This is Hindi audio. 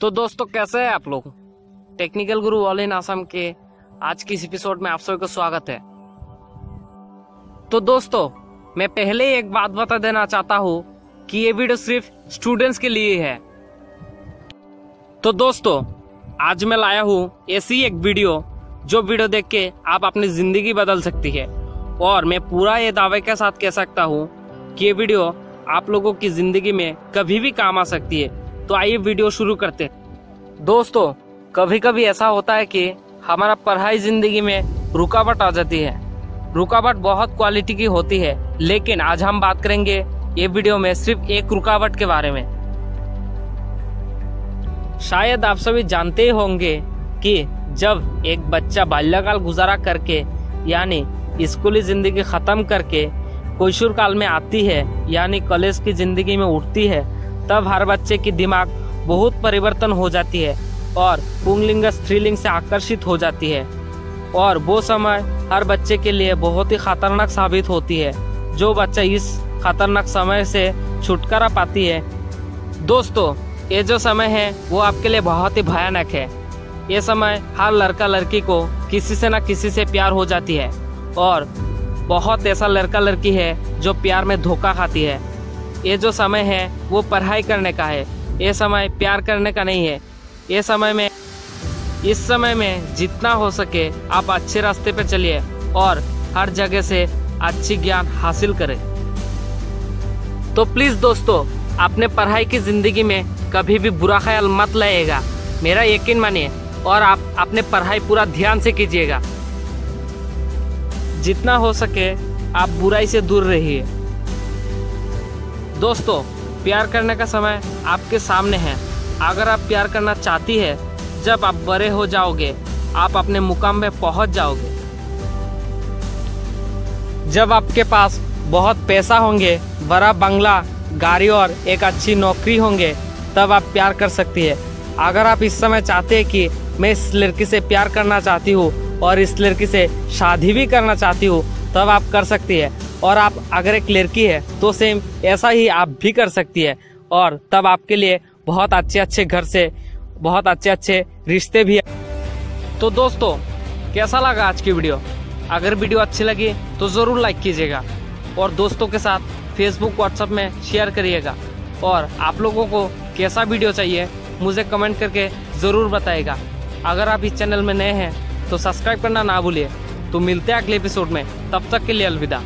तो दोस्तों, कैसे हैं आप लोग? Technical Guru all in Assam के आज की इस एपिसोड में आप सभी का स्वागत है। तो दोस्तों, मैं पहले ही एक बात बता देना चाहता हूँ कि ये वीडियो सिर्फ़ स्टूडेंट्स के लिए है। तो दोस्तों, आज मैं लाया हूँ ऐसी एक वीडियो जो वीडियो देख के आप अपनी ज़िंदगी बदल सकती है। और मैं पूरा ये दावे के साथ कह सकता हूँ कि ये वीडियो आप लोगों की ज़िंदगी में कभी भी काम आ सकती है। तो आइए वीडियो शुरू करते हैं। दोस्तों कभी कभी ऐसा होता है कि हमारा पढ़ाई ज़िंदगी में रुकावट आ जाती है। रुकावट बहुत क्वालिटी की होती है, लेकिन आज हम बात करेंगे ये वीडियो में सिर्फ़ एक रुकावट के बारे में। शायद आप सभी जानते ही होंगे कि जब एक बच्चा बाल्यकाल गुजारा करके, यानी स्कूली ज़िंदगी खत्म करके किशोर काल में आती है, यानी कॉलेज की ज़िंदगी में उठती है तब हर बच्चे की दिमाग बहुत परिवर्तन हो जाती है और पुंगलिंग स्त्रीलिंग से आकर्षित हो जाती है। और वो समय हर बच्चे के लिए बहुत ही खतरनाक साबित होती है, जो बच्चा इस खतरनाक समय से छुटकारा पाती है। दोस्तों, ये जो समय है, वो आपके लिए बहुत ही भयानक है। ये समय हर लड़का लड़की को किसी से ना किसी से प्यार हो जाती है और बहुत ऐसा लड़का लड़की है, जो प्यार में धोखा खाती है। ये जो समय है, वो पढ़ाई करने का है। ये समय प्यार करने का नहीं है। ये समय में, इस समय में जितना हो सके आप अच्छे रास्ते पर चलिए और हर जगह से अच्छी ज्ञान हासिल करें। तो प्लीज़ दोस्तों अपने पढ़ाई की ज़िंदगी में कभी भी बुरा ख्याल मत लाइएगा। मेरा यकीन मानिए और आप अपने पढ़ाई पूरा ध्यान से कीजिएगा। जितना हो सके आप बुराई से दूर रहिए। दोस्तों, प्यार करने का समय आपके सामने है। अगर आप प्यार करना चाहती है, जब आप बड़े हो जाओगे, आप अपने मुकाम में पहुँच जाओगे। जब आपके पास बहुत पैसा होंगे, बड़ा बंगला, गाड़ी और एक अच्छी नौकरी होंगे, तब आप प्यार कर सकती है। अगर आप इस समय चाहते हैं कि मैं इस लड़की से प्यार करना चाहती हूँ और इस लड़की से शादी भी करना चाहती हूँ, तब आप कर सकती है। और आप अगर एक लड़की है तो सेम ऐसा ही आप भी कर सकती है। और तब आपके लिए बहुत अच्छे अच्छे घर से, बहुत अच्छे अच्छे रिश्ते भी तो दोस्तों, कैसा लगा आज की वीडियो? अगर वीडियो अच्छी लगी तो ज़रूर लाइक कीजिएगा। और दोस्तों के साथ फेसबुक व्हाट्सएप में शेयर करिएगा। और आप लोगों को कैसा वीडियो चाहिए, मुझे कमेंट करके ज़रूर बताएगा। अगर आप इस चैनल में नए हैं तो सब्सक्राइब करना ना भूलिए। तो मिलते हैं अगले एपिसोड में। तब तक के लिए अलविदा।